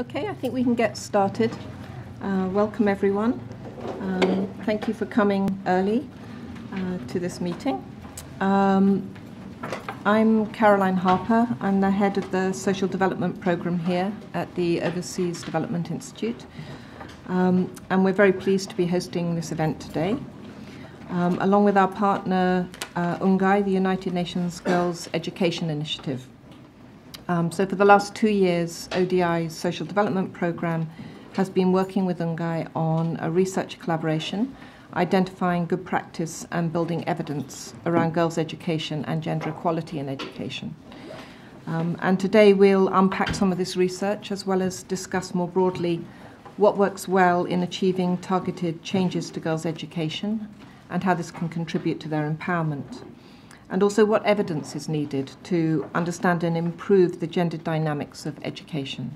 Okay, I think we can get started. Uh, welcome, everyone. Um, thank you for coming early uh, to this meeting. Um, I'm Caroline Harper. I'm the head of the Social Development Programme here at the Overseas Development Institute. Um, and we're very pleased to be hosting this event today. Um, along with our partner, uh, UNGEI, the United Nations Girls Education Initiative. Um, so for the last two years, ODI's social development program has been working with UNGEI on a research collaboration, identifying good practice and building evidence around girls' education and gender equality in education. Um, and today we'll unpack some of this research as well as discuss more broadly what works well in achieving targeted changes to girls' education and how this can contribute to their empowerment and also what evidence is needed to understand and improve the gender dynamics of education.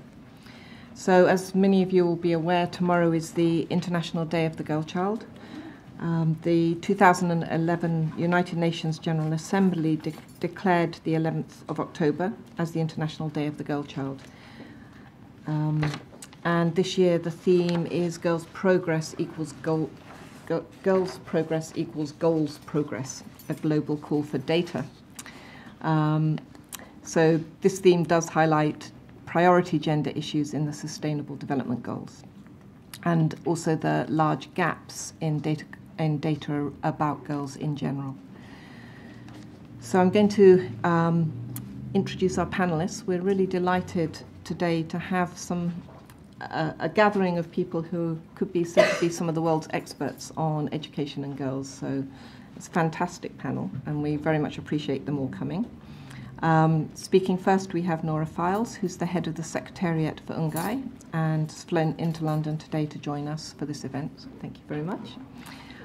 So, as many of you will be aware, tomorrow is the International Day of the Girl Child. Um, the 2011 United Nations General Assembly de- declared the 11th of October as the International Day of the Girl Child. Um, and this year the theme is Girls' Progress equals goal, go, Girls' Progress equals Goals Progress a global call for data. Um, so this theme does highlight priority gender issues in the Sustainable Development Goals, and also the large gaps in data in data about girls in general. So I'm going to um, introduce our panelists. We're really delighted today to have some a gathering of people who could be said to be some of the world's experts on education and girls. So fantastic panel, and we very much appreciate them all coming. Um, speaking first, we have Nora Fyles, who's the head of the Secretariat for UNGEI, and has flown into London today to join us for this event. So thank you very much.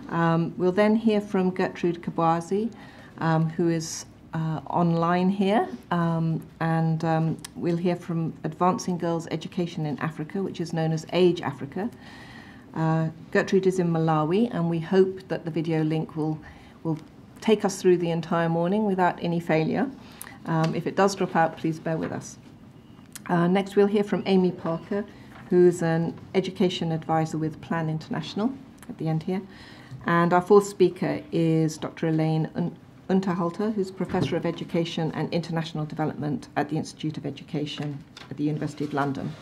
Um, we'll then hear from Gertrude Kabwazi, um, who is uh, online here, um, and um, we'll hear from Advancing Girls Education in Africa, which is known as Age Africa. Uh, Gertrude is in Malawi, and we hope that the video link will will take us through the entire morning without any failure. Um, if it does drop out, please bear with us. Uh, next, we'll hear from Amy Parker, who's an education advisor with Plan International at the end here. And our fourth speaker is Dr. Elaine Un- Unterhalter, who's Professor of Education and International Development at the Institute of Education at the University of London.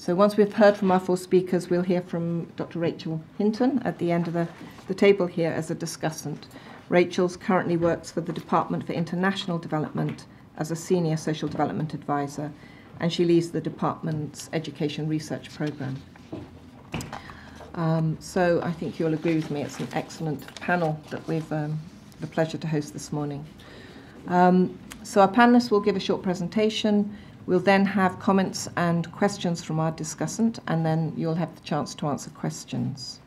So once we've heard from our four speakers, we'll hear from Dr. Rachel Hinton at the end of the, the table here as a discussant. Rachel's currently works for the Department for International Development as a senior social development advisor, and she leads the department's education research program. Um, so I think you'll agree with me, it's an excellent panel that we've um, the pleasure to host this morning. Um, so our panelists will give a short presentation. We'll then have comments and questions from our discussant, and then you'll have the chance to answer questions.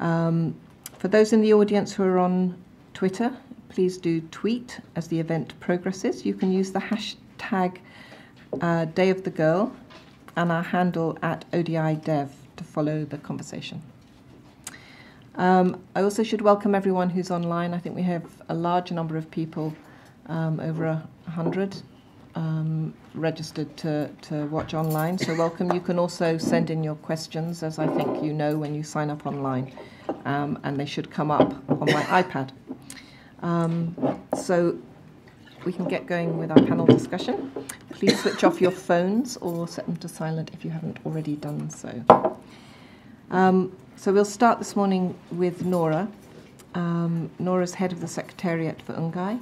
Um, for those in the audience who are on Twitter, please do tweet as the event progresses. You can use the hashtag uh, Day of the Girl and our handle at ODIDev to follow the conversation. Um, I also should welcome everyone who's online. I think we have a large number of people, um, over a hundred, um, registered to, to watch online. So welcome. You can also send in your questions, as I think you know when you sign up online, um, and they should come up on my iPad. Um, so we can get going with our panel discussion. Please switch off your phones or set them to silent if you haven't already done so. Um, so we'll start this morning with Nora. Um, Nora's head of the Secretariat for UNGEI.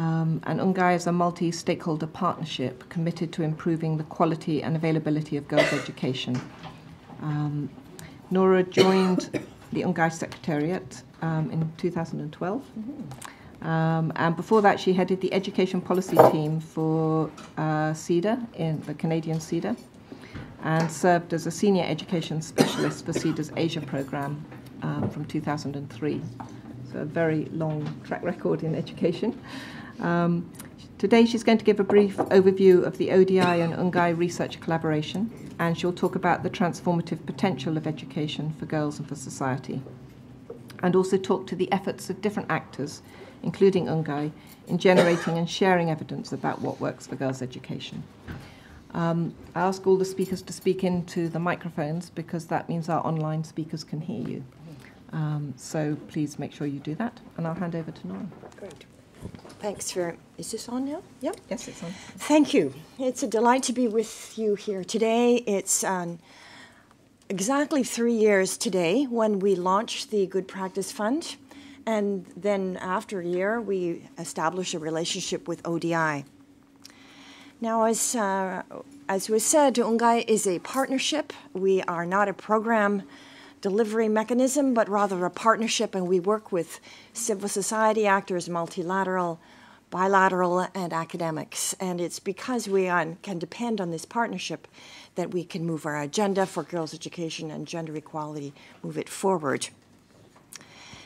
Um, and UNGEI is a multi stakeholder partnership committed to improving the quality and availability of girls' education. Um, Nora joined the UNGEI Secretariat um, in 2012. Um, and before that, she headed the education policy team for uh, CIDA, in the Canadian CIDA, and served as a senior education specialist for CIDA's Asia program um, from 2003. So, a very long track record in education. Um, today, she's going to give a brief overview of the ODI and UNGEI research collaboration, and she'll talk about the transformative potential of education for girls and for society, and also talk to the efforts of different actors, including UNGEI, in generating and sharing evidence about what works for girls' education. Um, I ask all the speakers to speak into the microphones because that means our online speakers can hear you. Um, so please make sure you do that, and I'll hand over to Nora. Great. Thanks for. Is this on now? Yep. Yes, it's on. Thank you. It's a delight to be with you here today. It's um, exactly three years today when we launched the Good Practice Fund, and then after a year, we established a relationship with ODI. Now, as, uh, as was said, UNGEI is a partnership. We are not a program delivery mechanism, but rather a partnership, and we work with civil society actors, multilateral, bilateral, and academics. And it's because we on, can depend on this partnership that we can move our agenda for girls' education and gender equality, move it forward.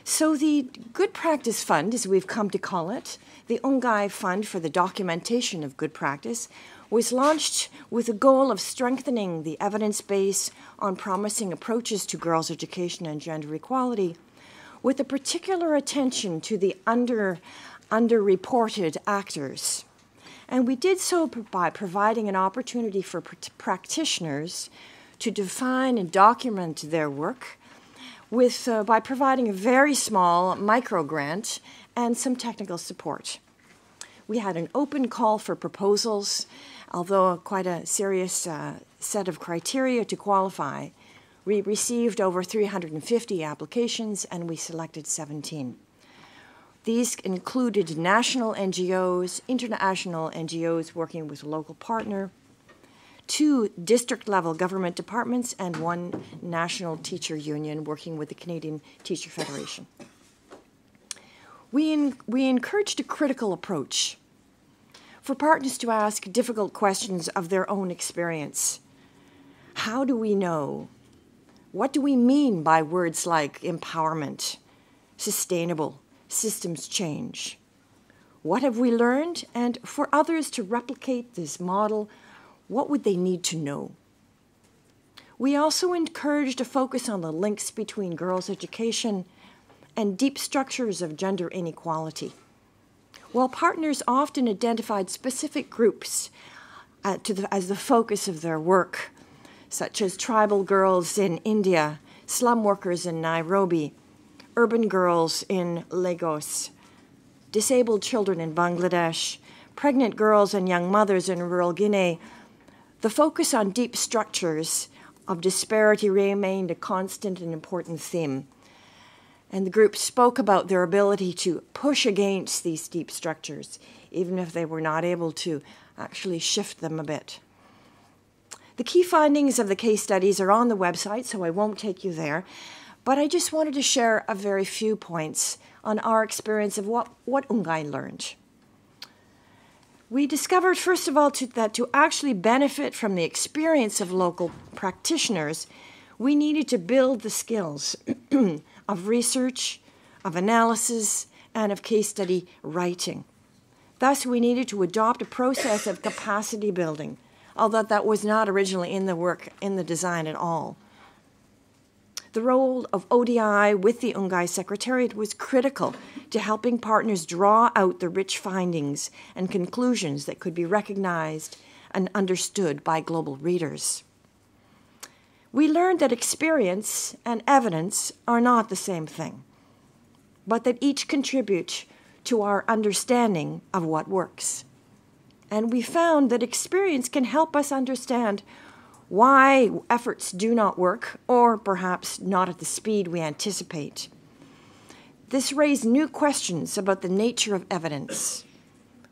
So, the Good Practice Fund, as we've come to call it, the UNGEI Fund for the Documentation of Good Practice, was launched with the goal of strengthening the evidence base on promising approaches to girls' education and gender equality, with a particular attention to the under, underreported actors. And we did so by providing an opportunity for practitioners to define and document their work with, uh, by providing a very small micro grant and some technical support. We had an open call for proposals, although quite a serious uh, set of criteria to qualify. We received over 350 applications and we selected 17. These included national NGOs, international NGOs working with local partner, two district level government departments, and one national teacher union working with the Canadian Teacher Federation. We, we encouraged a critical approach for partners to ask difficult questions of their own experience. How do we know? What do we mean by words like empowerment, sustainable, systems change? What have we learned? And for others to replicate this model what would they need to know? We also encouraged a focus on the links between girls' education and deep structures of gender inequality. While partners often identified specific groups uh, the, as the focus of their work, such as tribal girls in India, slum workers in Nairobi, urban girls in Lagos, disabled children in Bangladesh, pregnant girls and young mothers in rural Guinea, the focus on deep structures of disparity remained a constant and important theme. And the group spoke about their ability to push against these deep structures, even if they were not able to actually shift them a bit. The key findings of the case studies are on the website, so I won't take you there. But I just wanted to share a very few points on our experience of what, what UNGEI learned we discovered, first of all, to, that to actually benefit from the experience of local practitioners, we needed to build the skills of research, of analysis, and of case study writing. Thus, we needed to adopt a process of capacity building, although that was not originally in the work, in the design at all. The role of ODI with the UNGEI Secretariat was critical to helping partners draw out the rich findings and conclusions that could be recognized and understood by global readers. We learned that experience and evidence are not the same thing, but that each contribute to our understanding of what works. And we found that experience can help us understand why efforts do not work, or perhaps not at the speed we anticipate. This raised new questions about the nature of evidence.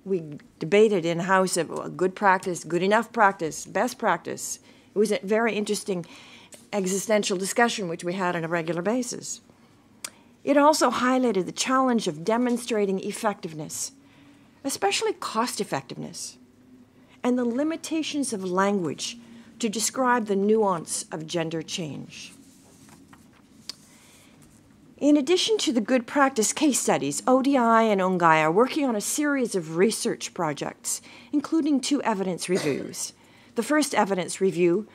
We debated in house of good practice, good enough practice, best practice. It was a very interesting existential discussion which we had on a regular basis. It also highlighted the challenge of demonstrating effectiveness, especially cost effectiveness, and the limitations of language to describe the nuance of gender change. In addition to the good practice case studies, ODI and UNGEI are working on a series of research projects, including two evidence reviews. The first evidence review,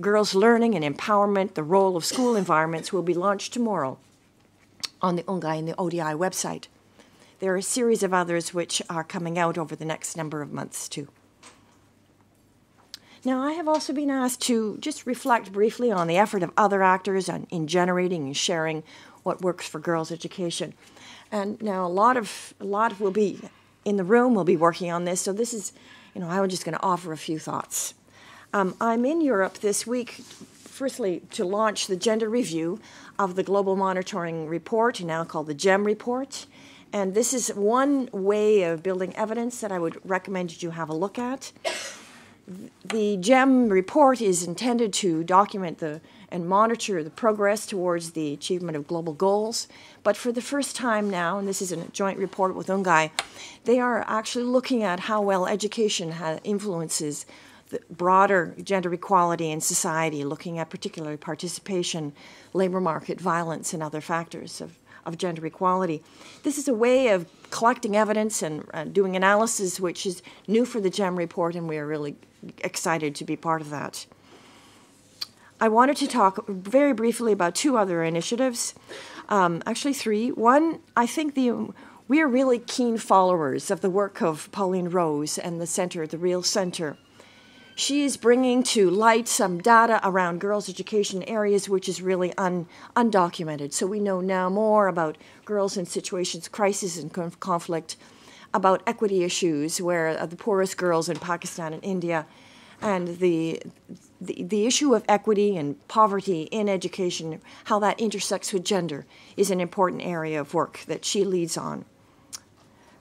Girls Learning and Empowerment, the Role of School Environments, will be launched tomorrow on the UNGEI and the ODI website. There are a series of others which are coming out over the next number of months, too. Now, I have also been asked to just reflect briefly on the effort of other actors on, in generating and sharing what works for girls' education. And now a lot of a lot will be in the room. will be working on this. So this is, you know, I'm just going to offer a few thoughts. Um, I'm in Europe this week, firstly to launch the gender review of the Global Monitoring Report, now called the GEM Report. And this is one way of building evidence that I would recommend you have a look at. The GEM report is intended to document the and monitor the progress towards the achievement of global goals. But for the first time now, and this is a joint report with UNGEI, they are actually looking at how well education influences broader gender equality in society, looking at particularly participation, labor market violence, and other factors of, of gender equality. This is a way of collecting evidence and uh, doing analysis, which is new for the GEM report, and we are really excited to be part of that. I wanted to talk very briefly about two other initiatives, um, actually three. One, I think the we are really keen followers of the work of Pauline Rose and the center, the Real Center. She is bringing to light some data around girls' education areas which is really un, undocumented. So we know now more about girls in situations, crisis, and conflict, about equity issues where uh, the poorest girls in Pakistan and India, and the the, the issue of equity and poverty in education, how that intersects with gender, is an important area of work that she leads on.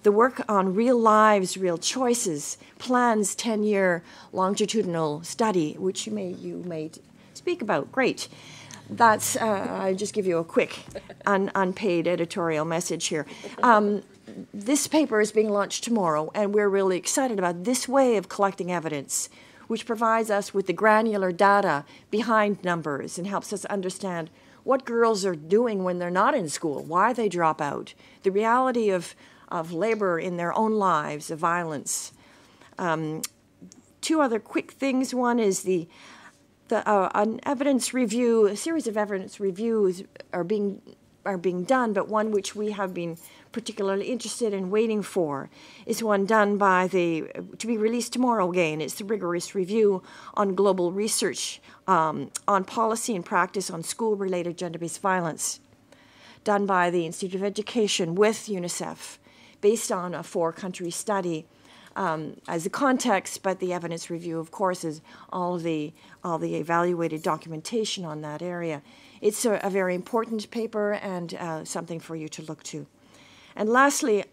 The work on real lives, real choices, plans 10 year longitudinal study, which you may, you may speak about. Great. That's, uh, I'll just give you a quick un, unpaid editorial message here. Um, this paper is being launched tomorrow, and we're really excited about this way of collecting evidence which provides us with the granular data behind numbers and helps us understand what girls are doing when they're not in school, why they drop out, the reality of, of labor in their own lives, of violence. Um, two other quick things. One is the the uh, an evidence review, a series of evidence reviews are being are being done, but one which we have been particularly interested in waiting for is one done by the, to be released tomorrow again. It's the rigorous review on global research um, on policy and practice on school related gender based violence, done by the Institute of Education with UNICEF, based on a four country study. Um, as a context, but the evidence review, of course, is all the all the evaluated documentation on that area. It's a, a very important paper and uh, something for you to look to. And lastly,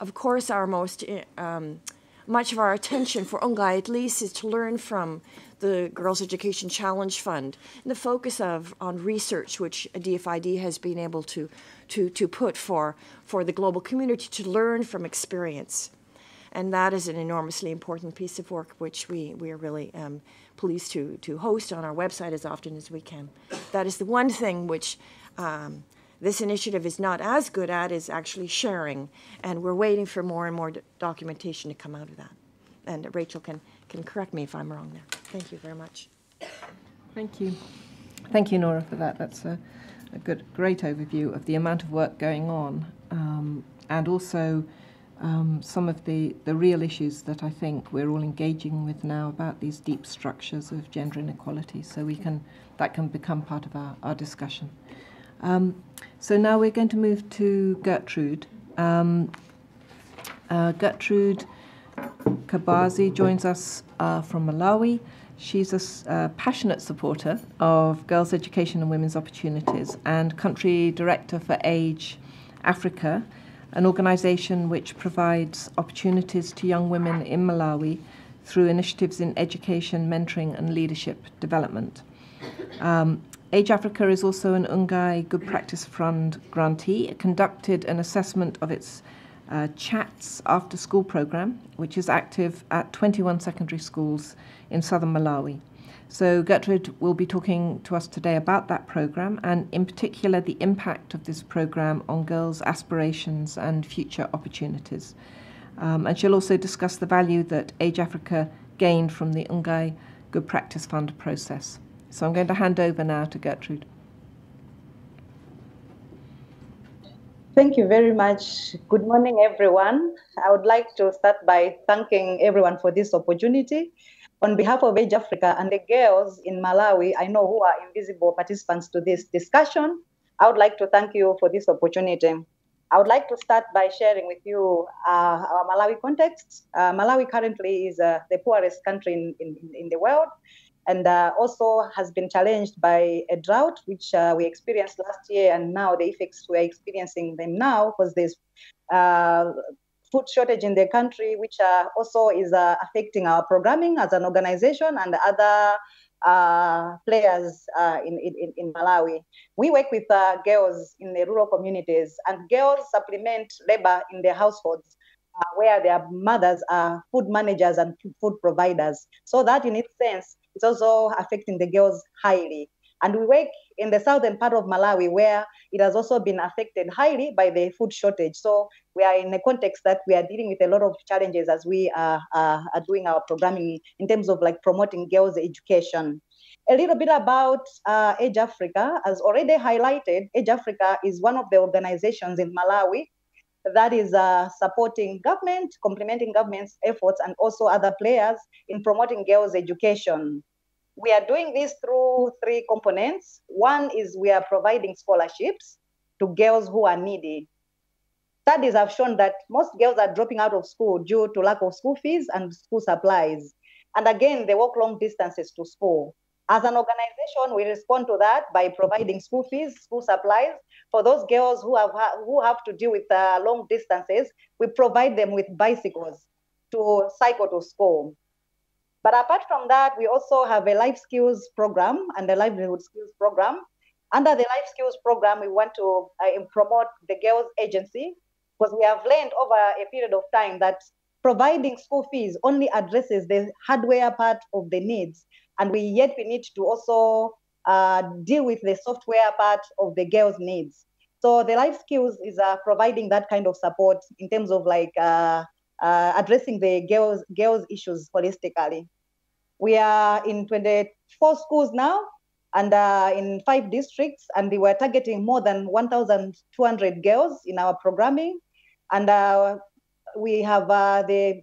of course, our most um, much of our attention for UNGEI at least is to learn from the Girls Education Challenge Fund and the focus of on research which DFID has been able to, to, to put for, for the global community to learn from experience. And that is an enormously important piece of work which we, we are really um, pleased to, to host on our website as often as we can. That is the one thing which um, this initiative is not as good at is actually sharing, and we're waiting for more and more documentation to come out of that. And Rachel can, can correct me if I'm wrong there. Thank you very much. Thank you. Thank you, Nora, for that. That's a, a good, great overview of the amount of work going on, um, and also um, some of the, the real issues that I think we're all engaging with now about these deep structures of gender inequality. So we can that can become part of our, our discussion. Um, so now we're going to move to Gertrude. Um, uh, Gertrude Kabwazi joins us uh, from Malawi. She's a passionate supporter of girls' education and women's opportunities and country director for Age Africa, an organization which provides opportunities to young women in Malawi through initiatives in education, mentoring, and leadership development. Um, Age Africa is also an UNGEI Good Practice Fund grantee. It conducted an assessment of its uh, CHATS after school program, which is active at 21 secondary schools in southern Malawi. So, Gertrude will be talking to us today about that program and, in particular, the impact of this program on girls' aspirations and future opportunities. Um, and she'll also discuss the value that Age Africa gained from the UNGEI Good Practice Fund process. So I'm going to hand over now to Gertrude. Thank you very much. Good morning, everyone. I would like to start by thanking everyone for this opportunity. on behalf of Age Africa and the girls in Malawi, I know who are invisible participants to this discussion, I would like to thank you for this opportunity. I would like to start by sharing with you uh, our Malawi context. Uh, Malawi currently is uh, the poorest country in, in, in the world and uh, also has been challenged by a drought, which uh, we experienced last year, and now the effects we're experiencing them now because there's uh, food shortage in the country, which uh, also is uh, affecting our programming as an organization and other uh, players in, in, in Malawi. We work with girls in the rural communities, and girls supplement labor in their households. Uh, where their mothers are food managers and food providers. So that in its sense it's also affecting the girls highly. And we work in the southern part of Malawi where it has also been affected highly by the food shortage. So we are in a context that we are dealing with a lot of challenges as we are, are doing our programming in terms of like promoting girls' education. A little bit about uh, Age Africa. As already highlighted, Age Africa is one of the organizations in Malawi that is uh, supporting government, complementing government's efforts, and also other players in promoting girls' education. We are doing this through three components. One is we are providing scholarships to girls who are needy. Studies have shown that most girls are dropping out of school due to lack of school fees and school supplies. And again, they walk long distances to school. As an organization, we respond to that by providing school fees, school supplies, for those girls who have who have to deal with uh, long distances, we provide them with bicycles to cycle to school. But apart from that, we also have a life skills program and a livelihood skills program. Under the life skills program, we want to uh, promote the girls agency because we have learned over a period of time that providing school fees only addresses the hardware part of the needs, and we yet we need to also uh, deal with the software part of the girls' needs. So the life skills is uh, providing that kind of support in terms of like uh, uh addressing the girls girls issues holistically. We are in 24 schools now and uh, in five districts, and we were targeting more than 1,200 girls in our programming. And uh, we have the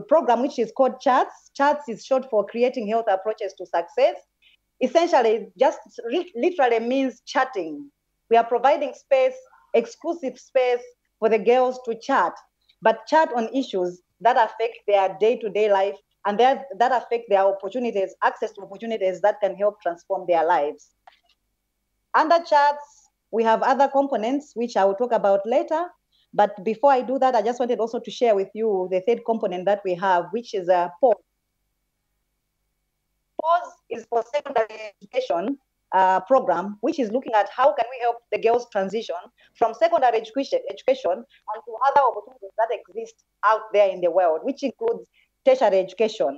program which is called CHATS. CHATS is short for Creating Health Approaches to Success essentially just literally means chatting. We are providing space, exclusive space for the girls to chat, but chat on issues that affect their day-to-day life and that, that affect their opportunities, access to opportunities that can help transform their lives. Under chats, we have other components, which I will talk about later. But before I do that, I just wanted also to share with you the third component that we have, which is a pause. Pause is for secondary education uh, program, which is looking at how can we help the girls transition from secondary education, education and to other opportunities that exist out there in the world, which includes tertiary education.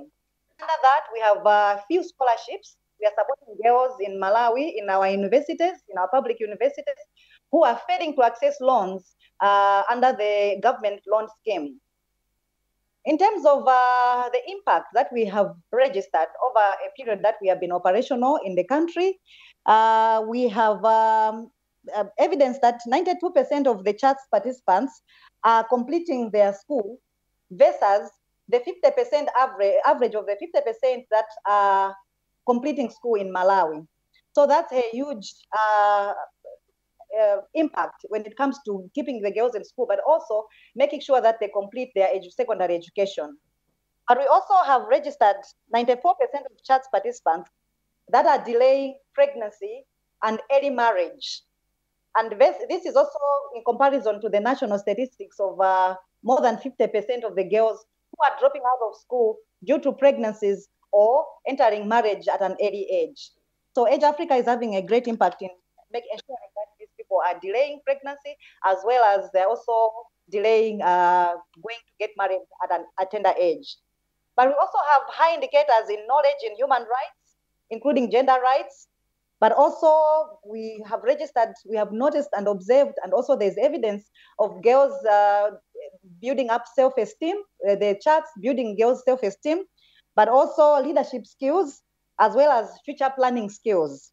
Under that, we have a few scholarships. We are supporting girls in Malawi, in our universities, in our public universities, who are failing to access loans uh, under the government loan scheme. In terms of uh, the impact that we have registered over a period that we have been operational in the country, uh, we have um, uh, evidence that 92% of the CHATS participants are completing their school versus the 50% average, average of the 50% that are completing school in Malawi. So that's a huge uh, uh, impact when it comes to keeping the girls in school, but also making sure that they complete their edu- secondary education. But we also have registered 94% of CHATS participants that are delaying pregnancy and early marriage. And this, this is also in comparison to the national statistics of uh, more than 50% of the girls who are dropping out of school due to pregnancies or entering marriage at an early age. So Age Africa is having a great impact in making ensuring that people are delaying pregnancy as well as they're also delaying uh, going to get married at an at tender age. But we also have high indicators in knowledge in human rights, including gender rights. But also we have registered, we have noticed and observed, and also there's evidence of girls uh, building up self-esteem, uh, the CHATS building girls' self-esteem, but also leadership skills as well as future planning skills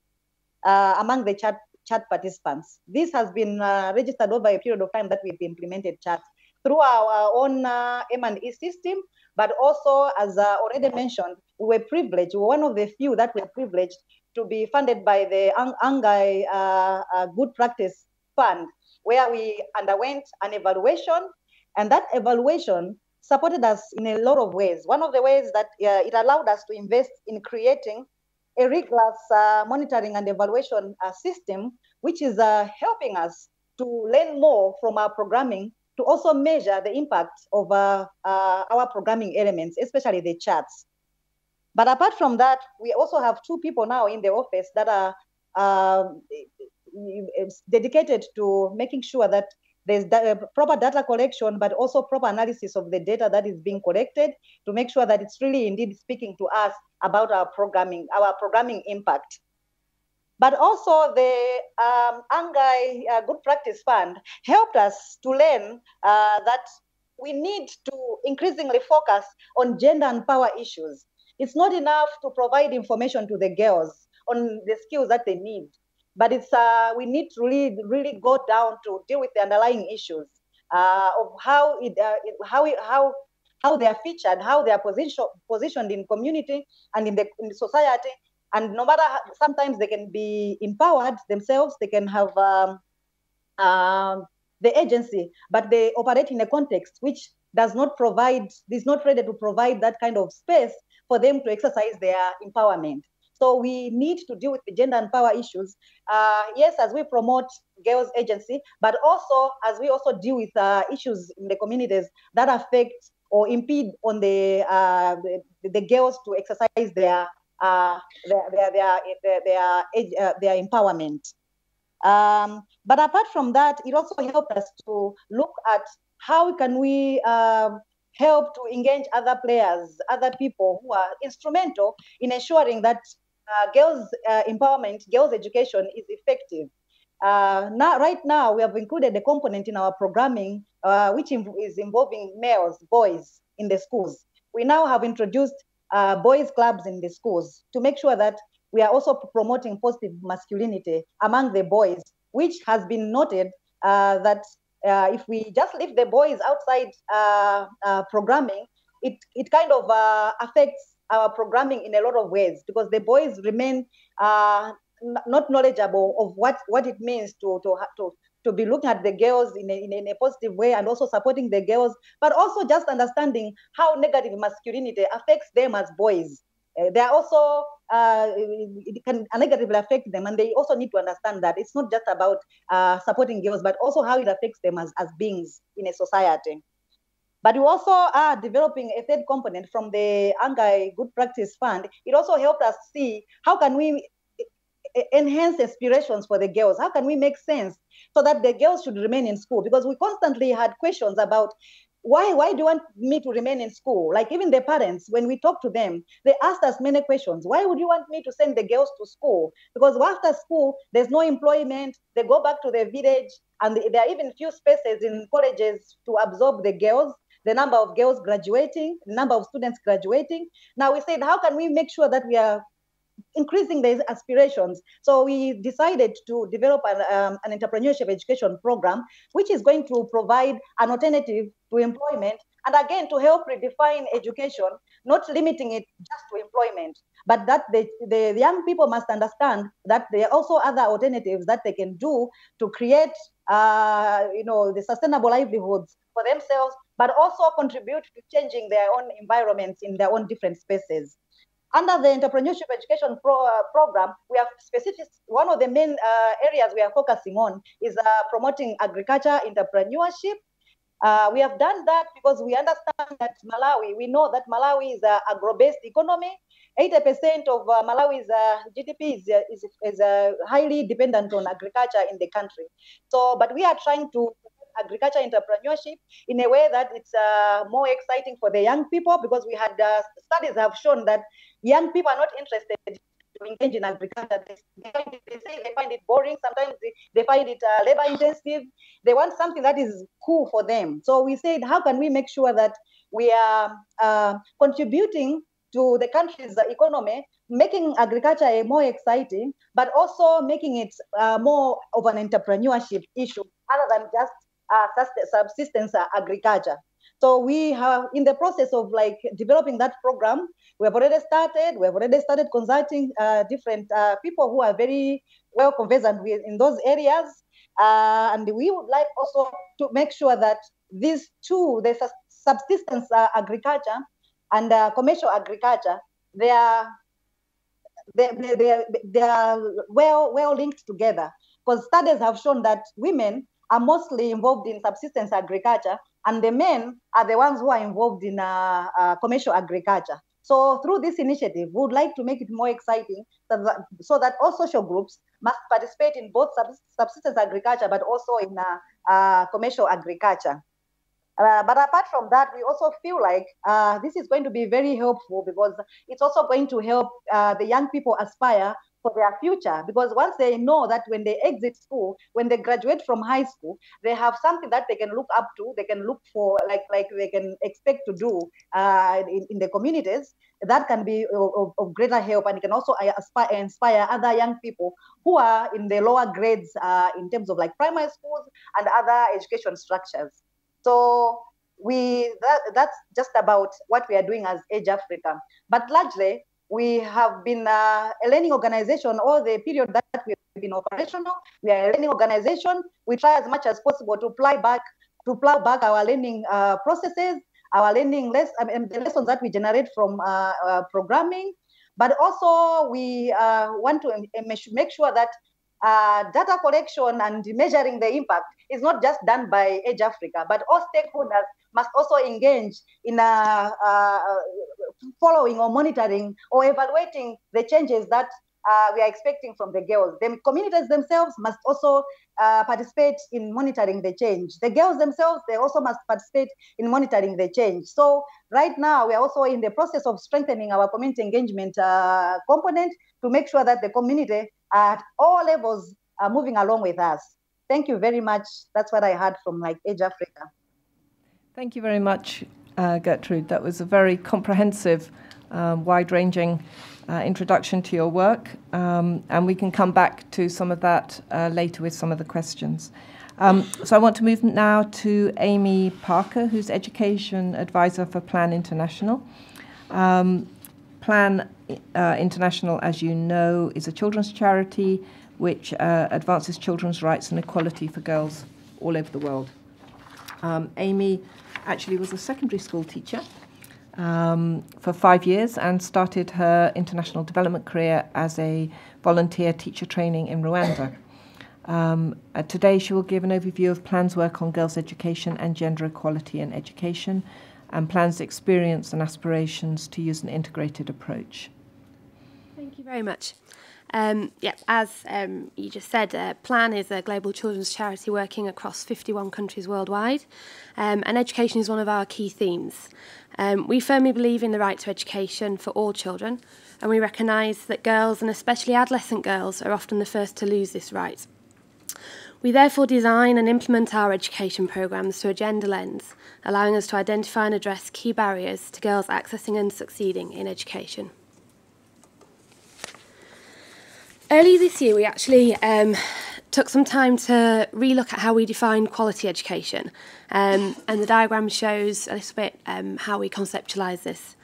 uh, among the chat chat participants. This has been uh, registered over a period of time that we've implemented chat. through our, own uh, M&E system, but also, as uh, already mentioned, we were privileged. One of the few that were privileged to be funded by the UNGEI uh, uh, Good Practice Fund, where we underwent an evaluation, and that evaluation supported us in a lot of ways. One of the ways that uh, it allowed us to invest in creating a rigorous uh, monitoring and evaluation uh, system, which is uh, helping us to learn more from our programming to also measure the impact of uh, uh, our programming elements, especially the CHATS. But apart from that, we also have two people now in the office that are um, dedicated to making sure that there's da- proper data collection, but also proper analysis of the data that is being collected to make sure that it's really indeed speaking to us about our programming, our programming impact. But also the um, UNGEI uh, Good Practice Fund helped us to learn uh, that we need to increasingly focus on gender and power issues. It's not enough to provide information to the girls on the skills that they need but it's uh, we need to really really go down to deal with the underlying issues uh, of how it, uh, it how it, how how they are featured, how they are position, positioned in community and in the in society, and no matter how, sometimes they can be empowered themselves, they can have um, um, the agency, but they operate in a context which does not provide is not ready to provide that kind of space for them to exercise their empowerment. So we need to deal with the gender and power issues. Uh, yes, as we promote girls agency, but also as we also deal with uh, issues in the communities that affect or impede on the uh, the, the, girls to exercise their uh, their their their their, their, uh, their empowerment. Um, but apart from that, it also helped us to look at how can we um, help to engage other players, other people who are instrumental in ensuring that girls' uh, empowerment, girls' education is effective. Uh, now, right now, we have included a component in our programming uh, which is involving males, boys in the schools. We now have introduced uh, boys' clubs in the schools to make sure that we are also promoting positive masculinity among the boys, which has been noted uh, that if we just leave the boys outside programming, it, it kind of affects our programming in a lot of ways because the boys remain uh, not knowledgeable of what, what it means to, to, to, to be looking at the girls in a, in, a, in a positive way and also supporting the girls, but also just understanding how negative masculinity affects them as boys. Uh, they are also uh, it can negatively affect them, and they also need to understand that it's not just about uh, supporting girls, but also how it affects them as, as beings in a society. But we also are developing a third component from the UNGEI Good Practice Fund. It also helped us see how can we enhance aspirations for the girls? How can we make sense so that the girls should remain in school? Because we constantly had questions about why why do you want me to remain in school like even the parents when we talk to them they asked us many questions why would you want me to send the girls to school because after school there's no employment they go back to their village and there are even few spaces in colleges to absorb the girls the number of girls graduating, the number of students graduating. Now we said, how can we make sure that we are increasing these aspirations. So we decided to develop an, um, an, entrepreneurship education program, which is going to provide an alternative to employment, and again to help redefine education, not limiting it just to employment, but that the, the young people must understand that there are also other alternatives that they can do to create, uh, you know, the sustainable livelihoods for themselves but also contribute to changing their own environments in their own different spaces. Under the entrepreneurship education pro, uh, program, we have specific, one of the main uh, areas we are focusing on is uh, promoting agriculture entrepreneurship. Uh, we have done that because we understand that Malawi, we know that Malawi is an agro-based economy. 80% of uh, Malawi's uh, GDP is, is, is highly dependent on agriculture in the country. So, but we are trying to agriculture entrepreneurship in a way that it's uh, more exciting for the young people because we had uh, studies have shown that young people are not interested to engage in agriculture. They, they say they find it boring. Sometimes they, they find it uh, labor intensive. They want something that is cool for them. So we said, how can we make sure that we are uh, contributing to the country's economy, making agriculture more exciting, but also making it uh, more of an entrepreneurship issue other than just uh, subsistence agriculture. So we have in the process of like developing that program, we have already started. We have already started consulting uh, different uh, people who are very well conversant with in those areas, uh, and we would like also to make sure that these two, the subsistence uh, agriculture and uh, commercial agriculture, they are they, they, they, they are well well linked together because studies have shown that women are mostly involved in subsistence agriculture and the men are the ones who are involved in uh, uh, commercial agriculture. So through this initiative, we would like to make it more exciting so that, so that all social groups must participate in both subsistence agriculture, but also in uh, uh commercial agriculture. Uh, but apart from that, we also feel like uh, this is going to be very helpful because it's also going to help the young people aspire for their future. Because once they know that when they exit school when they graduate from high school they have something that they can look up to they can look for like like they can expect to do uh, in, in the communities that can be of, of, greater help. And can also aspire, inspire other young people who are in the lower grades uh, in terms of like primary schools and other education structures. So we that, that's just about what we are doing as age africa. But largely we have been uh, a learning organization all the period that we've been operational. We are a learning organization. We try as much as possible to apply back to plow back our learning uh, processes, our learning less, I mean, the lessons that we generate from uh, uh programming. But also we uh, want to make sure that uh, data collection and measuring the impact is not just done by Age Africa, but all stakeholders must also engage in uh, uh, following or monitoring or evaluating the changes that uh, we are expecting from the girls. The communities themselves must also participate in monitoring the change. The girls themselves, they also must participate in monitoring the change. So right now, we are also in the process of strengthening our community engagement component to make sure that the community at all levels are moving along with us. Thank you very much. That's what I heard from like Age Africa. Thank you very much, uh, Gertrude. That was a very comprehensive, um, wide ranging uh, introduction to your work, um, and we can come back to some of that uh, later with some of the questions. Um, so I want to move now to Amy Parker, who's Education Advisor for Plan International. Um, Plan uh, International, as you know, is a children's charity which uh, advances children's rights and equality for girls all over the world. Um, Amy actually was a secondary school teacher um, for five years and started her international development career as a volunteer teacher training in Rwanda. Um, uh, today, she will give an overview of Plan's work on girls' education and gender equality in education, and Plan's experience and aspirations to use an integrated approach. You very much. Um, yeah, as um, you just said, uh, Plan is a global children's charity working across 51 countries worldwide, um, and education is one of our key themes. Um, we firmly believe in the right to education for all children, and we recognise that girls, and especially adolescent girls, are often the first to lose this right. We therefore design and implement our education programmes through a gender lens, allowing us to identify and address key barriers to girls accessing and succeeding in education. Early this year, we actually um, took some time to relook at how we define quality education. Um, and the diagram shows a little bit um, how we conceptualise this.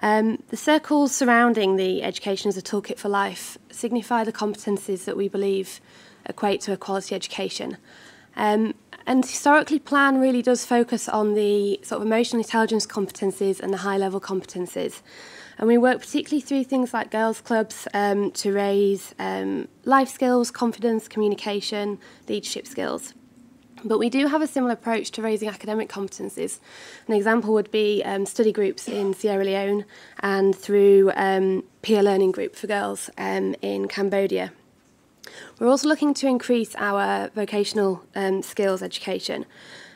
Um, the circles surrounding the Education as a Toolkit for Life signify the competencies that we believe equate to a quality education. Um, and historically, Plan really does focus on the sort of emotional intelligence competencies and the high level competencies. And we work particularly through things like girls' clubs um, to raise um, life skills, confidence, communication, leadership skills. But we do have a similar approach to raising academic competencies. An example would be um, study groups in Sierra Leone and through um, peer learning group for girls um, in Cambodia. We're also looking to increase our vocational um, skills education,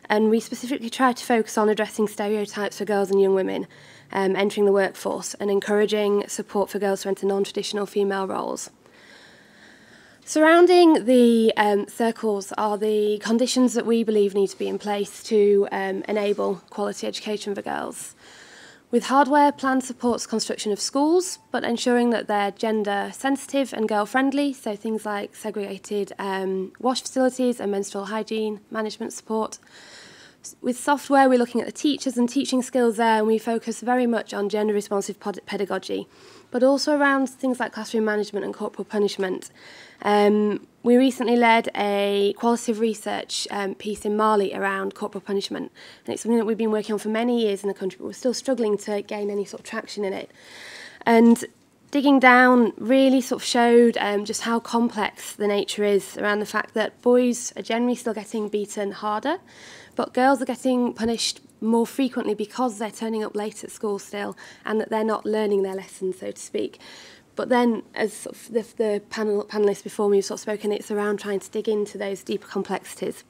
and we specifically try to focus on addressing stereotypes for girls and young women um, entering the workforce and encouraging support for girls to enter non-traditional female roles. Surrounding the um, circles are the conditions that we believe need to be in place to um, enable quality education for girls. With hardware, plan supports construction of schools, but ensuring that they're gender sensitive and girl friendly, so things like segregated um, wash facilities and menstrual hygiene management support. With software, we're looking at the teachers and teaching skills there, and we focus very much on gender responsive pedagogy, but also around things like classroom management and corporal punishment. Um, we recently led a qualitative research um, piece in Mali around corporal punishment, and it's something that we've been working on for many years in the country, but we're still struggling to gain any sort of traction in it. And digging down really sort of showed um, just how complex the nature is around the fact that boys are generally still getting beaten harder, but girls are getting punished more frequently because they're turning up late at school still and that they're not learning their lessons, so to speak. But then, as sort of the, the panel, panelists before me have sort of spoken, it's around trying to dig into those deeper complexities.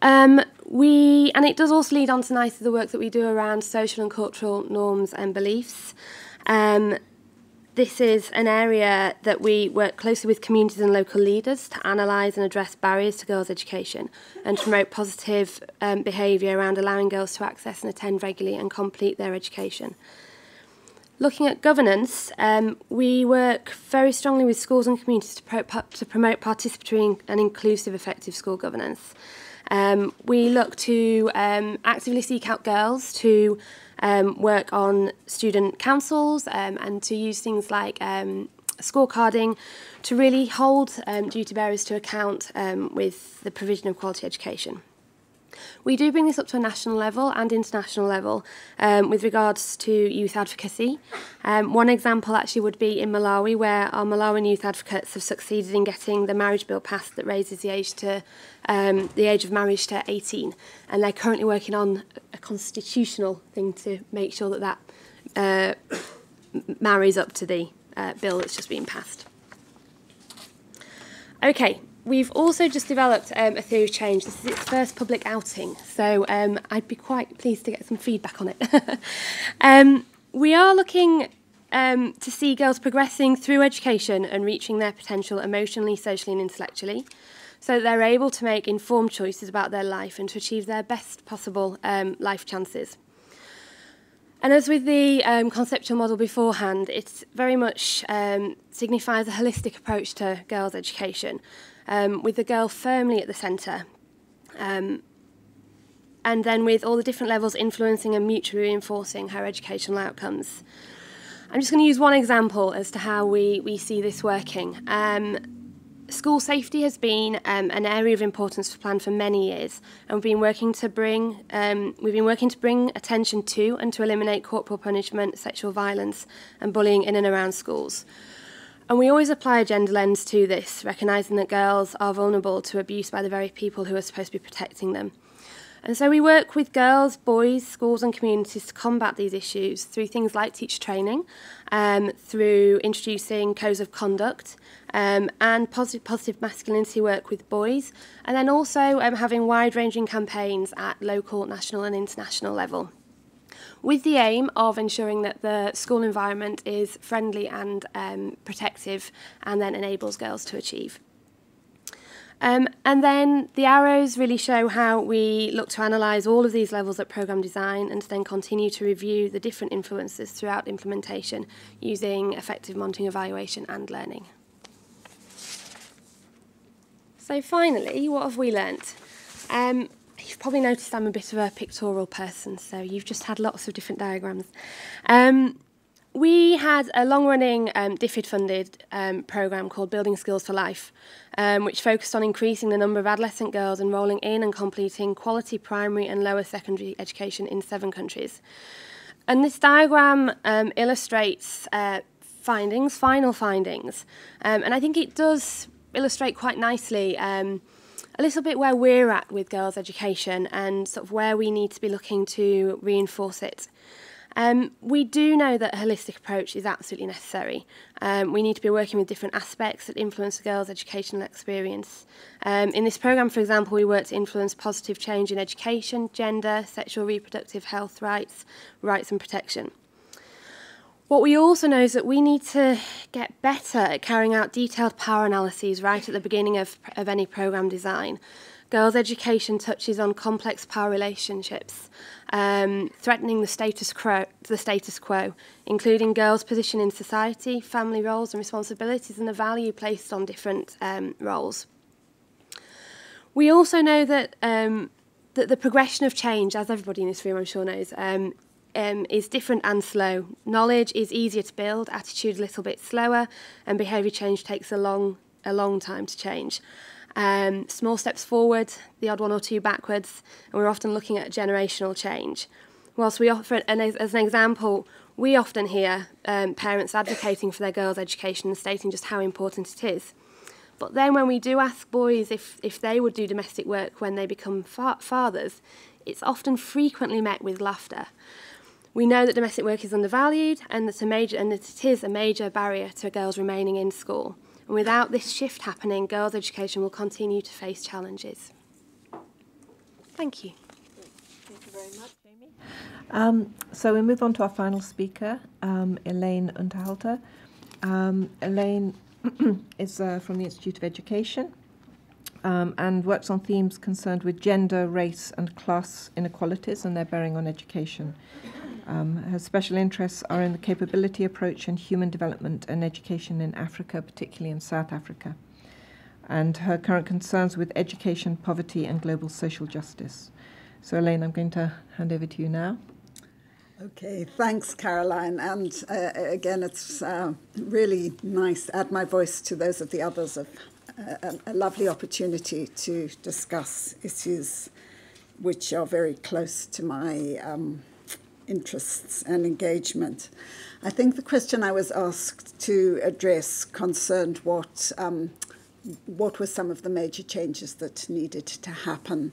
Um, we and it does also lead on to nicely the work that we do around social and cultural norms and beliefs. Um, this is an area that we work closely with communities and local leaders to analyse and address barriers to girls' education and promote positive um, behaviour around allowing girls to access and attend regularly and complete their education. Looking at governance, um, we work very strongly with schools and communities to, pro to promote participatory and inclusive effective school governance. Um, we look to um, actively seek out girls to um, work on student councils um, and to use things like um, scorecarding to really hold um, duty bearers to account um, with the provision of quality education. We do bring this up to a national level and international level um, with regards to youth advocacy. Um, one example actually would be in Malawi, where our Malawian youth advocates have succeeded in getting the marriage bill passed that raises the age to um, the age of marriage to 18, and they're currently working on a constitutional thing to make sure that that uh, marries up to the uh, bill that's just been passed. Okay, we've also just developed um, a theory of change. This is its first public outing, so um, I'd be quite pleased to get some feedback on it. um, we are looking um, to see girls progressing through education and reaching their potential emotionally, socially, and intellectually. so that they're able to make informed choices about their life and to achieve their best possible um, life chances. And as with the um, conceptual model beforehand, it very much um, signifies a holistic approach to girls' education. Um, with the girl firmly at the centre. Um, and then with all the different levels influencing and mutually reinforcing her educational outcomes. I'm just going to use one example as to how we, we see this working. Um, school safety has been um, an area of importance for Plan for many years, and we've been working to bring um, we've been working to bring attention to and to eliminate corporal punishment, sexual violence, and bullying in and around schools. And we always apply a gender lens to this, recognising that girls are vulnerable to abuse by the very people who are supposed to be protecting them. And so we work with girls, boys, schools and communities to combat these issues through things like teacher training, um, through introducing codes of conduct um, and positive, positive masculinity work with boys, and then also um, having wide-ranging campaigns at local, national and international level. With the aim of ensuring that the school environment is friendly and um, protective and then enables girls to achieve. Um, and then the arrows really show how we look to analyse all of these levels at programme design and to then continue to review the different influences throughout implementation using effective monitoring, evaluation and learning. So finally, what have we learnt? Um, you've probably noticed I'm a bit of a pictorial person, so you've just had lots of different diagrams. Um, we had a long-running um, DFID-funded um, programme called Building Skills for Life, um, which focused on increasing the number of adolescent girls enrolling in and completing quality primary and lower secondary education in seven countries. And this diagram um, illustrates uh, findings, final findings, um, and I think it does illustrate quite nicely um, a little bit where we're at with girls' education and sort of where we need to be looking to reinforce it. Um, we do know that a holistic approach is absolutely necessary. Um, we need to be working with different aspects that influence a girl's educational experience. Um, in this programme, for example, we work to influence positive change in education, gender, sexual reproductive health rights, rights and protection. What we also know is that we need to get better at carrying out detailed power analyses right at the beginning of, of any programme design. Girls' education touches on complex power relationships, um, threatening the status, quo, the status quo, including girls' position in society, family roles and responsibilities, and the value placed on different um, roles. We also know that um, that the progression of change, as everybody in this room I'm sure knows, um, um, is different and slow. Knowledge is easier to build, attitude a little bit slower, and behaviour change takes a long, a long time to change. Um, small steps forward, the odd one or two backwards, and we're often looking at generational change. Whilst we offer, as, as an example, we often hear um, parents advocating for their girls' education and stating just how important it is. But then when we do ask boys if, if they would do domestic work when they become fa fathers, it's often frequently met with laughter. We know that domestic work is undervalued and that, a major, and that it is a major barrier to girls remaining in school. And without this shift happening, girls' education will continue to face challenges. Thank you. Thank you very much, Jamie. Um, so we move on to our final speaker, um, Elaine Unterhalter. Um, Elaine is uh, from the Institute of Education um, and works on themes concerned with gender, race, and class inequalities and their bearing on education. Um, her special interests are in the capability approach and human development and education in Africa, particularly in South Africa, and her current concerns with education, poverty, and global social justice. So, Elaine, I'm going to hand over to you now. Okay, thanks, Caroline. And uh, again, it's uh, really nice to add my voice to those of the others of uh, a, lovely opportunity to discuss issues which are very close to my um, interests and engagement. I think the question I was asked to address concerned what um, what were some of the major changes that needed to happen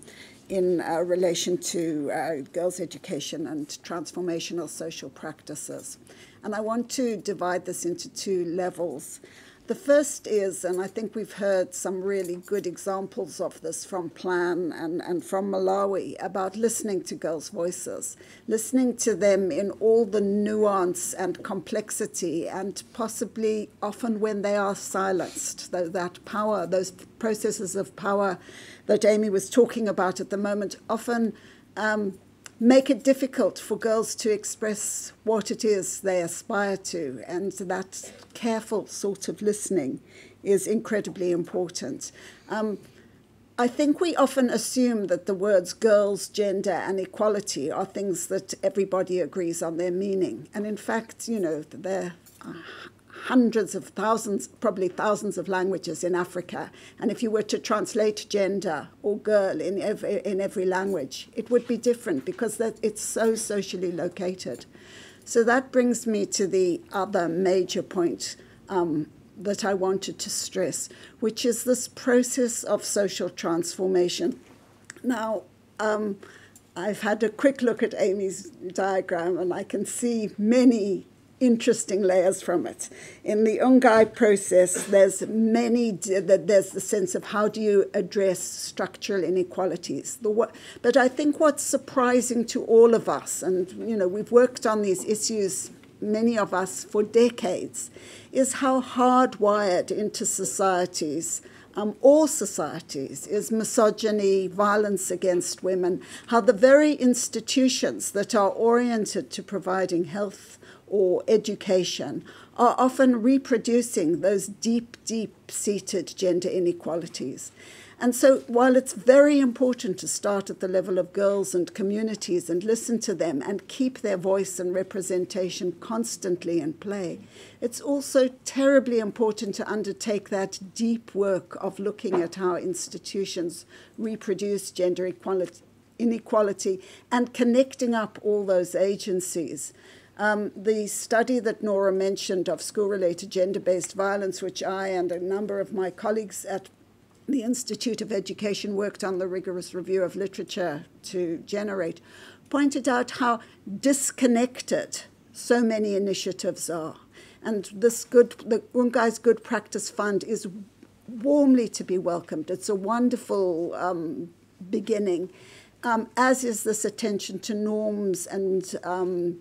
in uh, relation to uh, girls' education and transformational social practices. And I want to divide this into two levels. The first is, and I think we've heard some really good examples of this from Plan and, and from Malawi, about listening to girls' voices, listening to them in all the nuance and complexity, and possibly often when they are silenced, though that power, those processes of power that Amy was talking about at the moment, often. Um, make it difficult for girls to express what it is they aspire to. And that careful sort of listening is incredibly important. Um, I think we often assume that the words girls, gender, and equality are things that everybody agrees on their meaning. And in fact, you know, they're hundreds of thousands, probably thousands of languages in Africa. And if you were to translate gender or girl in every, in every language, it would be different because that it's so socially located. So that brings me to the other major point um, that I wanted to stress, which is this process of social transformation. Now, um, I've had a quick look at Amy's diagram, and I can see many interesting layers from it. In the UNGEI process, there's many, there's the sense of how do you address structural inequalities. The, but I think what's surprising to all of us, and you know, we've worked on these issues, many of us, for decades, is how hardwired into societies um, all societies is misogyny, violence against women, how the very institutions that are oriented to providing health or education are often reproducing those deep, deep seated gender inequalities. And so, while it's very important to start at the level of girls and communities and listen to them and keep their voice and representation constantly in play, it's also terribly important to undertake that deep work of looking at how institutions reproduce gender equality, inequality and connecting up all those agencies um, the study that Nora mentioned of school related gender based violence, which I and a number of my colleagues at the Institute of Education worked on the rigorous review of literature to generate, pointed out how disconnected so many initiatives are. And this good, the UNGEI's Good Practice Fund is warmly to be welcomed. It's a wonderful um, beginning, um, as is this attention to norms and um,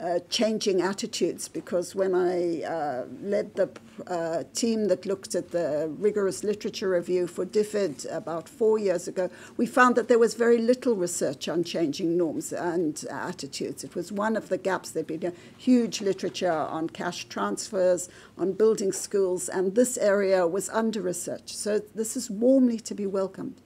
uh, changing attitudes because when I uh, led the uh, team that looked at the rigorous literature review for DFID about four years ago, we found that there was very little research on changing norms and attitudes. It was one of the gaps. There'd been a huge literature on cash transfers, on building schools, and this area was under research. So this is warmly to be welcomed.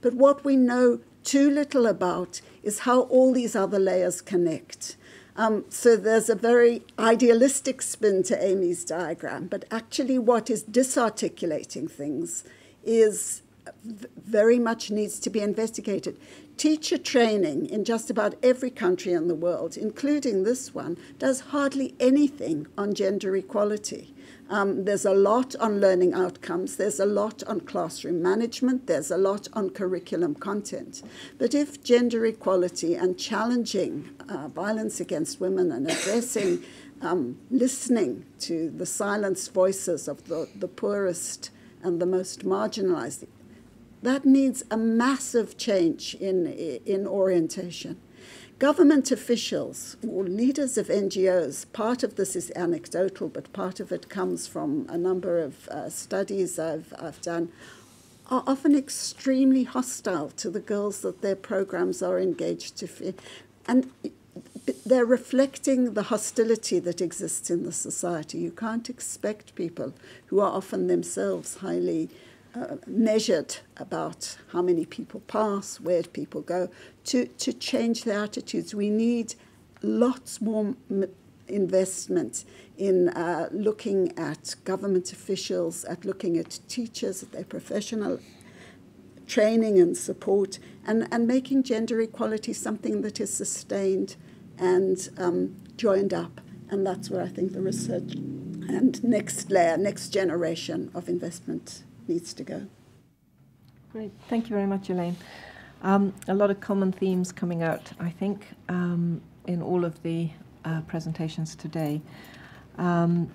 But what we know too little about is how all these other layers connect. Um, so there's a very idealistic spin to Amy's diagram, but actually, what is disarticulating things is very much needs to be investigated. Teacher training in just about every country in the world, including this one, does hardly anything on gender equality. Um, there's a lot on learning outcomes, there's a lot on classroom management, there's a lot on curriculum content. But if gender equality and challenging uh, violence against women and addressing, um, listening to the silenced voices of the, the poorest and the most marginalized, that needs a massive change in, in orientation. Government officials or leaders of NGOs, part of this is anecdotal, but part of it comes from a number of uh, studies I've, I've done, are often extremely hostile to the girls that their programs are engaged to. And they're reflecting the hostility that exists in the society. You can't expect people who are often themselves highly uh, measured about how many people pass, where people go, to, to change their attitudes. We need lots more investment in uh, looking at government officials, at looking at teachers, at their professional training and support, and, and making gender equality something that is sustained and um, joined up. And that's where I think the research and next layer, next generation of investment needs to go. Great. Thank you very much, Elaine. Um, a lot of common themes coming out, I think, um, in all of the uh, presentations today. Um,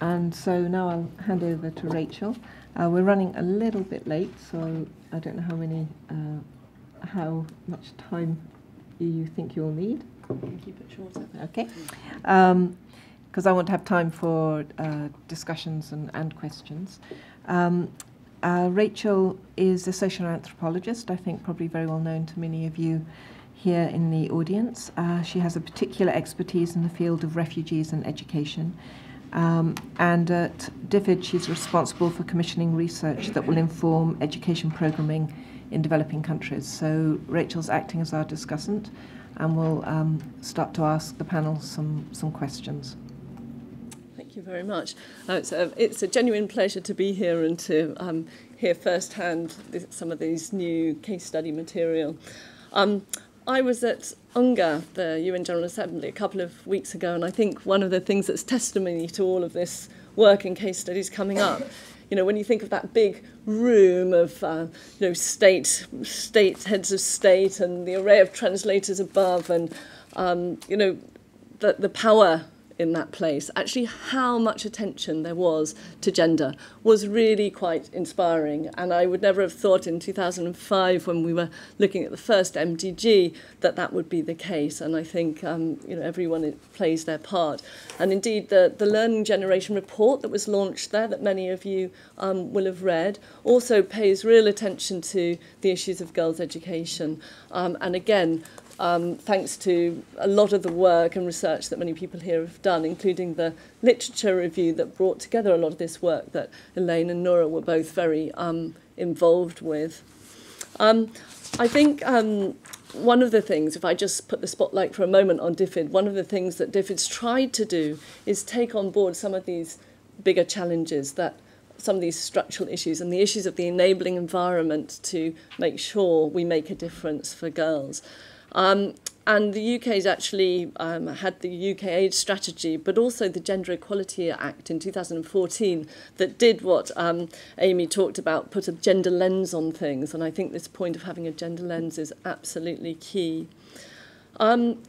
and so now I'll hand over to Rachel. Uh, we're running a little bit late, so I don't know how many, uh, how much time you think you'll need. Keep it shorter. Okay. Because I want to have time for uh, discussions and, and questions. Um, uh, Rachel is a social anthropologist, I think probably very well known to many of you here in the audience. Uh, she has a particular expertise in the field of refugees and education. Um, and at DFID, she's responsible for commissioning research that will inform education programming in developing countries. So Rachel's acting as our discussant and we'll um, start to ask the panel some, some questions. Thank you very much. Uh, it's, a, it's a genuine pleasure to be here and to um, hear firsthand some of these new case study material. Um, I was at UNGA, the UN General Assembly, a couple of weeks ago, and I think one of the things that's testimony to all of this work and case studies coming up you know, when you think of that big room of, uh, you know, state, state heads of state and the array of translators above and, um, you know, the, the power in that place, actually how much attention there was to gender was really quite inspiring. And I would never have thought in 2005 when we were looking at the first MDG that that would be the case. And I think um, you know everyone plays their part. And indeed, the, the Learning Generation report that was launched there that many of you um, will have read also pays real attention to the issues of girls' education. Um, and again, um, thanks to a lot of the work and research that many people here have done, including the literature review that brought together a lot of this work that Elaine and Nora were both very um, involved with. Um, I think um, one of the things, if I just put the spotlight for a moment on DFID, one of the things that DFID's tried to do is take on board some of these bigger challenges that some of these structural issues and the issues of the enabling environment to make sure we make a difference for girls. Um, and the UK's actually um, had the UK AIDS strategy, but also the Gender Equality Act in 2014 that did what um, Amy talked about, put a gender lens on things. And I think this point of having a gender lens is absolutely key. Um,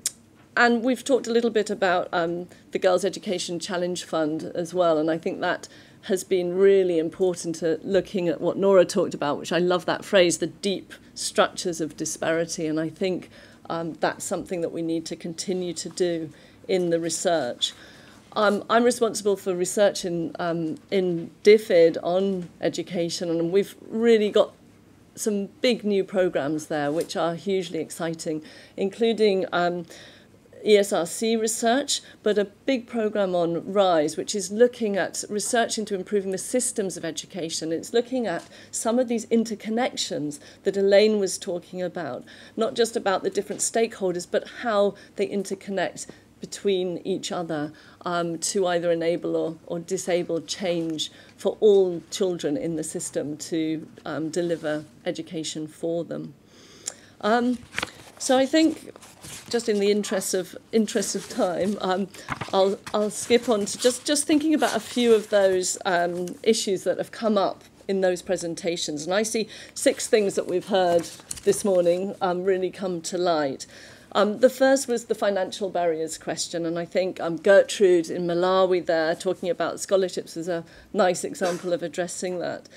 and we've talked a little bit about um, the Girls Education Challenge Fund as well, and I think that has been really important to looking at what Nora talked about, which I love that phrase, the deep structures of disparity. And I think um, that's something that we need to continue to do in the research. Um, I'm responsible for research in, um, in DFID on education, and we've really got some big new programs there, which are hugely exciting, including um, ESRC research, but a big program on RISE, which is looking at research into improving the systems of education. It's looking at some of these interconnections that Elaine was talking about, not just about the different stakeholders, but how they interconnect between each other um, to either enable or, or disable change for all children in the system to um, deliver education for them. Um, so I think just in the interest of interest of time, um, I'll I'll skip on to just just thinking about a few of those um, issues that have come up in those presentations, and I see six things that we've heard this morning um, really come to light. Um, the first was the financial barriers question, and I think um, Gertrude in Malawi there talking about scholarships is a nice example of addressing that.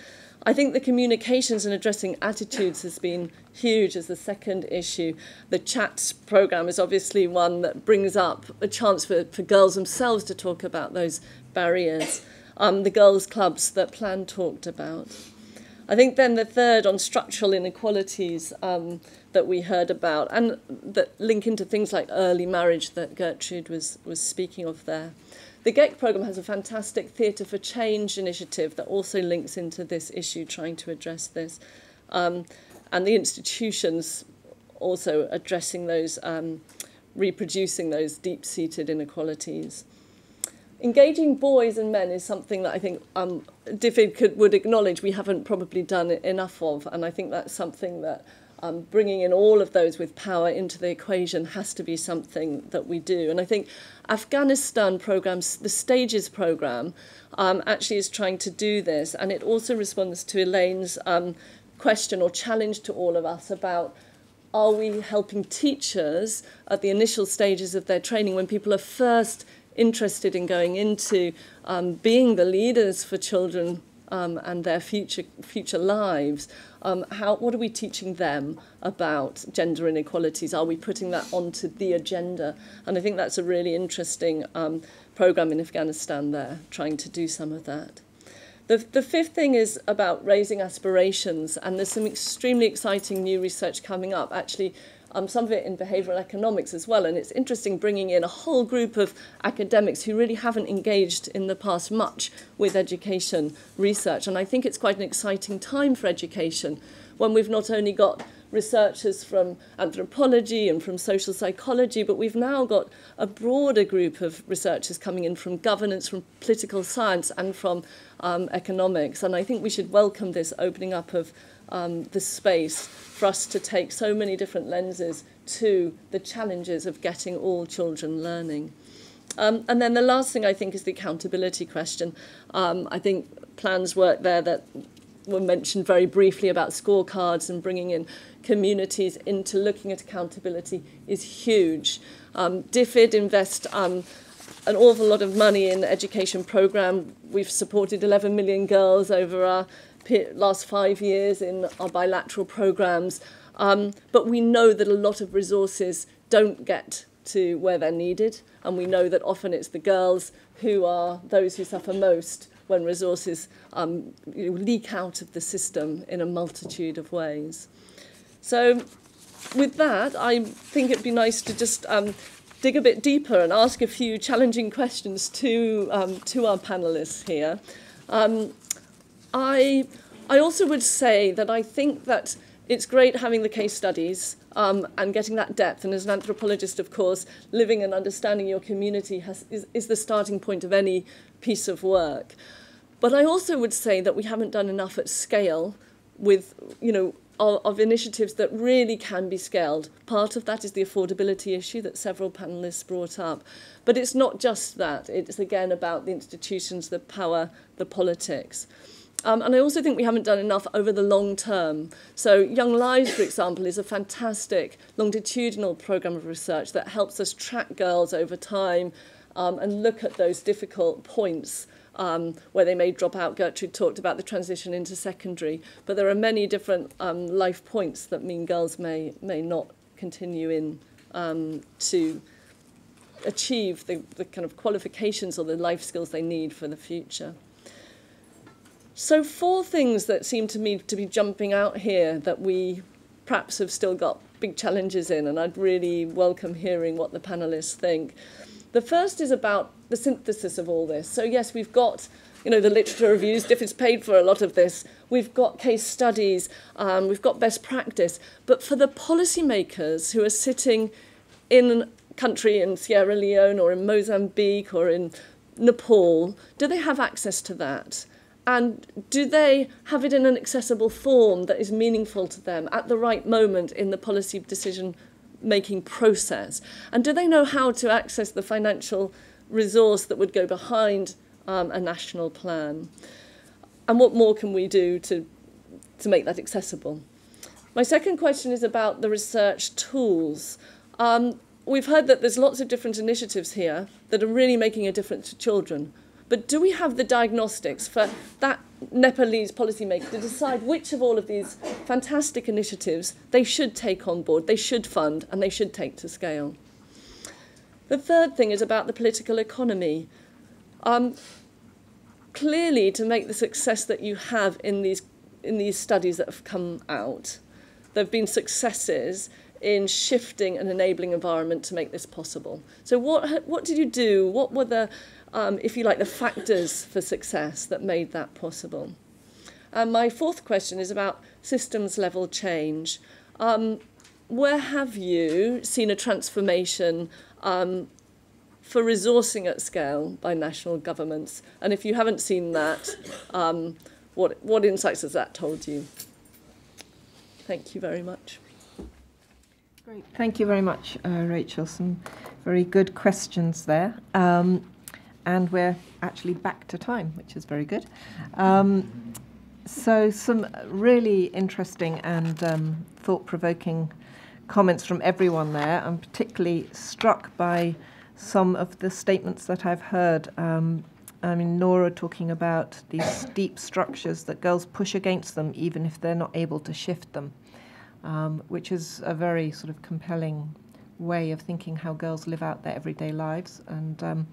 I think the communications and addressing attitudes has been huge as the second issue. The chat program is obviously one that brings up a chance for, for girls themselves to talk about those barriers. Um, the girls' clubs that Plan talked about. I think then the third on structural inequalities um, that we heard about and that link into things like early marriage that Gertrude was, was speaking of there. The GEC programme has a fantastic Theatre for Change initiative that also links into this issue, trying to address this. Um, and the institutions also addressing those, um, reproducing those deep-seated inequalities. Engaging boys and men is something that I think um, DFID could, would acknowledge we haven't probably done enough of, and I think that's something that um, bringing in all of those with power into the equation has to be something that we do. And I think Afghanistan programs, the Stages program, um, actually is trying to do this. And it also responds to Elaine's um, question or challenge to all of us about are we helping teachers at the initial stages of their training when people are first interested in going into um, being the leaders for children um, and their future future lives um, how, what are we teaching them about gender inequalities? Are we putting that onto the agenda? And I think that's a really interesting um, program in Afghanistan there, trying to do some of that. The, the fifth thing is about raising aspirations, and there's some extremely exciting new research coming up. Actually, um, some of it in behavioral economics as well. And it's interesting bringing in a whole group of academics who really haven't engaged in the past much with education research. And I think it's quite an exciting time for education when we've not only got researchers from anthropology and from social psychology, but we've now got a broader group of researchers coming in from governance, from political science, and from um, economics. And I think we should welcome this opening up of um, the space for us to take so many different lenses to the challenges of getting all children learning. Um, and then the last thing I think is the accountability question. Um, I think plans work there that were mentioned very briefly about scorecards and bringing in communities into looking at accountability is huge. Um, DFID invest um, an awful lot of money in education program. We've supported 11 million girls over our last five years in our bilateral programs. Um, but we know that a lot of resources don't get to where they're needed. And we know that often it's the girls who are those who suffer most when resources um, leak out of the system in a multitude of ways. So with that, I think it'd be nice to just um, dig a bit deeper and ask a few challenging questions to, um, to our panelists here. Um, I, I also would say that I think that it's great having the case studies um, and getting that depth. And as an anthropologist, of course, living and understanding your community has, is, is the starting point of any piece of work. But I also would say that we haven't done enough at scale with, you know, of, of initiatives that really can be scaled. Part of that is the affordability issue that several panelists brought up. But it's not just that. It's again about the institutions, the power, the politics. Um, and I also think we haven't done enough over the long term. So Young Lives, for example, is a fantastic longitudinal program of research that helps us track girls over time um, and look at those difficult points um, where they may drop out. Gertrude talked about the transition into secondary, but there are many different um, life points that mean girls may, may not continue in um, to achieve the, the kind of qualifications or the life skills they need for the future. So, four things that seem to me to be jumping out here that we perhaps have still got big challenges in, and I'd really welcome hearing what the panelists think. The first is about the synthesis of all this. So, yes, we've got you know, the literature reviews, DFID's paid for a lot of this. We've got case studies, um, we've got best practice. But for the policymakers who are sitting in a country in Sierra Leone or in Mozambique or in Nepal, do they have access to that? And do they have it in an accessible form that is meaningful to them at the right moment in the policy decision making process? And do they know how to access the financial resource that would go behind um, a national plan? And what more can we do to, to make that accessible? My second question is about the research tools. Um, we've heard that there's lots of different initiatives here that are really making a difference to children. But do we have the diagnostics for that Nepalese policymaker to decide which of all of these fantastic initiatives they should take on board, they should fund, and they should take to scale? The third thing is about the political economy. Um, clearly, to make the success that you have in these, in these studies that have come out, there have been successes in shifting an enabling environment to make this possible. So, what, what did you do? What were the um, if you like, the factors for success that made that possible. And my fourth question is about systems level change. Um, where have you seen a transformation um, for resourcing at scale by national governments? And if you haven't seen that, um, what, what insights has that told you? Thank you very much. Great. Thank you very much, uh, Rachel. Some very good questions there. Um, and we're actually back to time, which is very good. Um, so, some really interesting and um, thought provoking comments from everyone there. I'm particularly struck by some of the statements that I've heard. Um, I mean, Nora talking about these steep structures that girls push against them even if they're not able to shift them, um, which is a very sort of compelling way of thinking how girls live out their everyday lives. And um,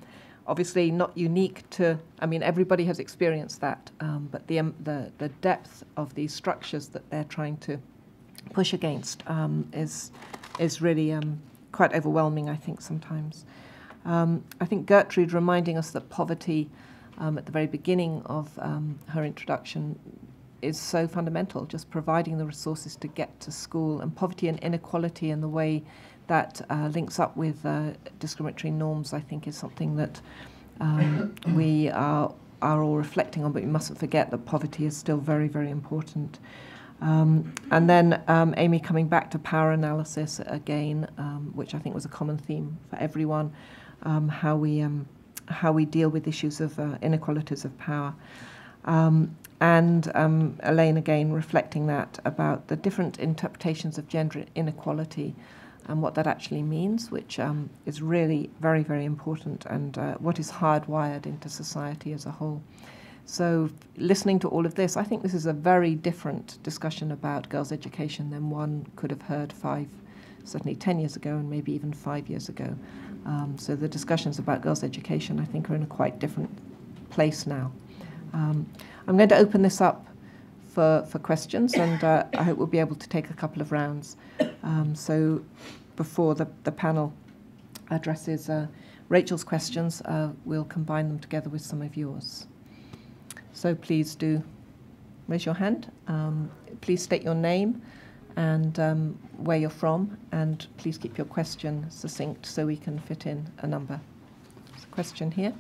obviously not unique to, I mean, everybody has experienced that, um, but the, um, the, the depth of these structures that they're trying to push against um, is, is really um, quite overwhelming, I think, sometimes. Um, I think Gertrude reminding us that poverty um, at the very beginning of her introduction is so fundamental, just providing the resources to get to school, and poverty and inequality and the way that uh, links up with uh, discriminatory norms, I think, is something that um, we are, are all reflecting on, but we mustn't forget that poverty is still very, very important. Um, and then um, Amy coming back to power analysis again, um, which I think was a common theme for everyone, um, how we um, how we deal with issues of uh, inequalities of power. Um, and um, Elaine again reflecting that about the different interpretations of gender inequality and what that actually means, which um, is really very, very important, and uh, what is hardwired into society as a whole. So, listening to all of this, I think this is a very different discussion about girls' education than one could have heard five, certainly 10 years ago, and maybe even five years ago. Um, so, the discussions about girls' education, I think, are in a quite different place now. Um, I'm going to open this up for, for questions, and uh, I hope we'll be able to take a couple of rounds. Um, so before the, the panel addresses uh, Rachel's questions, uh, we'll combine them together with some of yours. So please do raise your hand. Um, please state your name and um, where you're from, and please keep your question succinct so we can fit in a number. There's a question here.